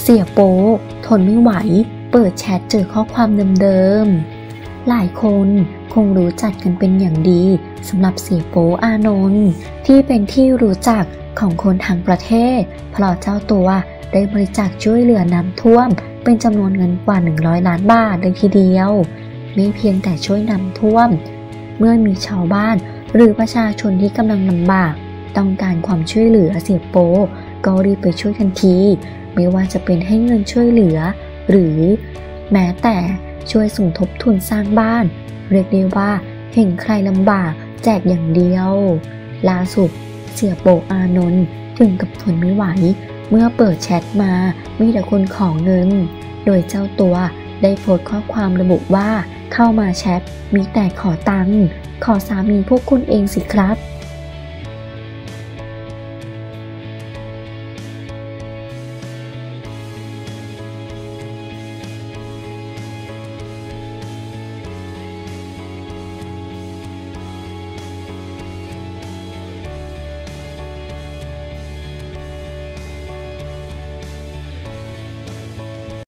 เสียโป๊ทนไม่ไหว เปิดแชทเจอข้อความเดิมๆ หลายคนคงรู้จักกันเป็นอย่างดีสำหรับเสียโป๊อานนท์ที่เป็นที่รู้จักของคนทั้งประเทศ เพราะเจ้าตัวได้บริจาคช่วยเหลือน้ำท่วม เป็นจำนวนเงินกว่า 100 ล้านบาทเลยทีเดียว ไม่เพียงแต่ช่วยน้ำท่วม เมื่อมีชาวบ้านหรือประชาชนที่กำลังลำบาก ต้องการความช่วยเหลือเสียโป๊ก็รีบไปช่วยทันที ไม่ว่าจะเป็นให้เงินช่วยเหลือ หรือแม้แต่ช่วยสมทบทุนสร้างบ้าน เรียกได้ว่าเห็นใครลำบากแจกอย่างเดียว ล่าสุดเสียโปอานนท์ถึงกับทนไม่ไหว เมื่อเปิดแชทมามีแต่คนขอเงิน โดยเจ้าตัวได้โพสต์ข้อความระบุว่าเข้ามาแชทมีแต่ขอตังค์ขอสามีพวกคุณเองสิครับ